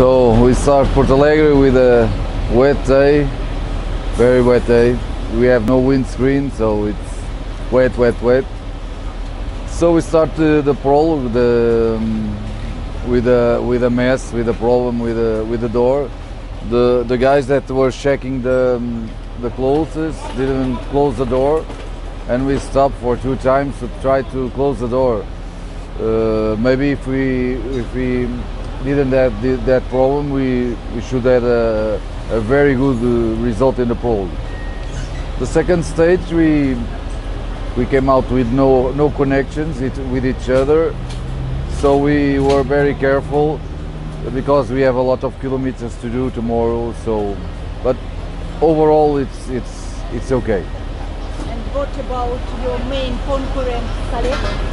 So we start Portalegre with a wet day, very wet day. We have no windscreen, so it's wet, wet, wet. So we start the prologue with the, um, with a with a mess, with a problem with the with the door. The the guys that were checking the um, the closes didn't close the door, and we stopped for two times to try to close the door. Uh, maybe if we if we didn't have the, that problem, we we should have a, a very good uh, result in the prologue. The second stage, we we came out with no no connections it, with each other, so we were very careful because we have a lot of kilometers to do tomorrow. So, but overall, it's it's it's okay. And what about your main concurrent, Saleh?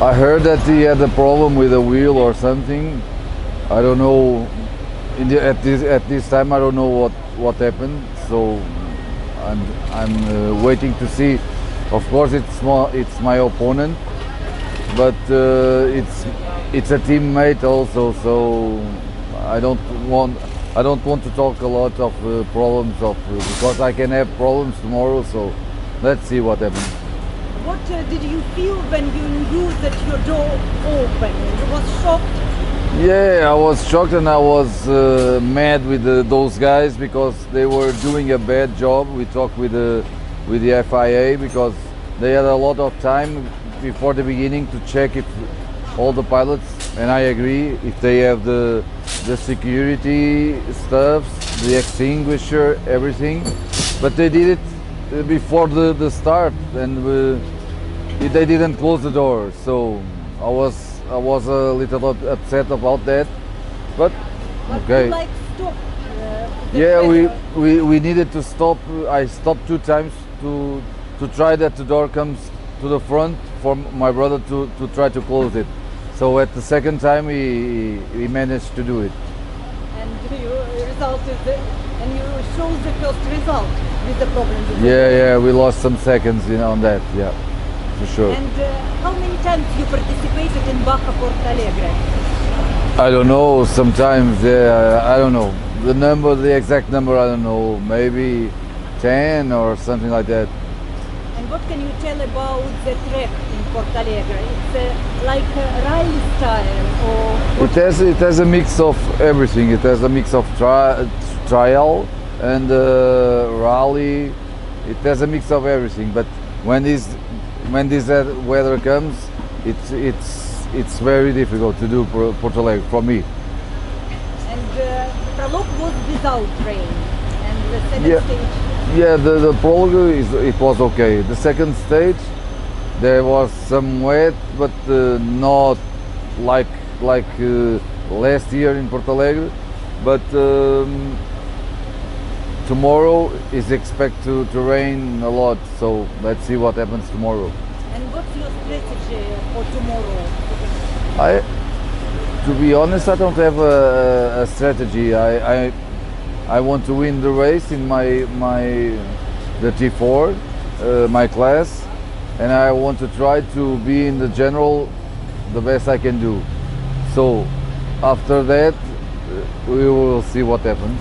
I heard that he had a problem with a wheel or something. I don't know. The, at this at this time, I don't know what what happened. So I'm I'm uh, waiting to see. Of course, it's my it's my opponent, but uh, it's it's a teammate also. So I don't want I don't want to talk a lot of uh, problems of because I can have problems tomorrow. So let's see what happens. What uh, did you feel when you knew that your door opened? You was shocked? Yeah, I was shocked and I was uh, mad with uh, those guys because they were doing a bad job. We talked with the with the FIA because they had a lot of time before the beginning to check if all the pilots and I agree if they have the the security stuff, the extinguisher, everything, but they did it uh, before the the start and uh, they didn't close the door. So I was I was a little bit upset about that, but But okay. you like stop? Uh, Yeah, we, we, we needed to stop. I stopped two times to to try that the door comes to the front for my brother to, to try to close it. So at the second time we we managed to do it. And your result is the, and you show the first result with the problem. Yeah, yeah, we lost some seconds in, on that. Yeah, for sure. And uh, how many times you participated in Baja Portalegre? I don't know. Sometimes yeah, I don't know the number, the exact number. I don't know. Maybe ten or something like that. And what can you tell about the track in Portalegre? It's uh, like a rally style or It has it has a mix of everything. It has a mix of tri- trial and uh, rally. It has a mix of everything. But when this when this weather comes, it's it's it's very difficult to do Por- Portalegre for me. and uh, prologue was without rain. And the second Yeah. stage Yeah, the the prologue is it was okay. The second stage there was some wet, but uh, not like like uh, last year in Portalegre. But um, tomorrow is expected to, to rain a lot. So let's see what happens tomorrow. And what's your strategy for tomorrow? I, to be honest, I don't have a, a strategy. I, I, I want to win the race in my my the T4, uh, my class, and I want to try to be in the general the best I can do. So, after that, uh, we will see what happens.